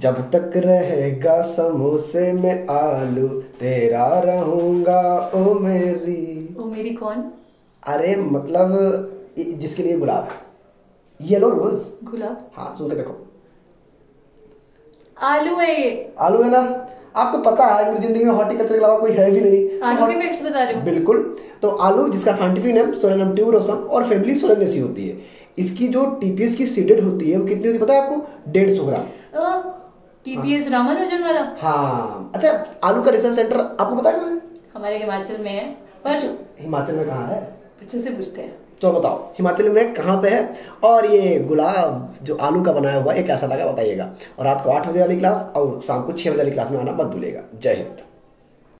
जब तक रहेगा समोसे में आलू तेरा रहूँगा ओ मेरी ओ मेरी कौन? अरे मतलब जिसके लिए गुलाब येलो रोज। गुलाब? हाँ सुन के देखो। आलू है ये। आलू है ना? आपको पता है मेरी ज़िंदगी में हॉर्टिकल्चर के अलावा कोई है भी नहीं। तो आलू के फैक्ट्स बता रहे हो। बिल्कुल। तो आलू जिसका साइंटिफिक नेम सोलेनम ट्यूबरोसम और फैमिली सोलेनेसी होती है। इसकी जो टीपीएस की सीडेड होती है वो कितनी होती है पता है आपको? डेढ़ सौ ग्राम। टीपीएस रामानुजन वाला? हाँ। अच्छा आलू का रिसर्च सेंटर आपको पता है? हमारे हिमाचल में है। पर हिमाचल में कहाँ है? बच्चों से पूछते हैं। चलो बताओ हिमाचल में कहाँ पे है? और ये गुलाब जो आलू का बनाया हुआ है कैसा लगा बताइएगा। और रात को आठ बजे वाली क्लास और शाम को छः बजे वाली क्लास में आना मत भूलेगा जय हिंद।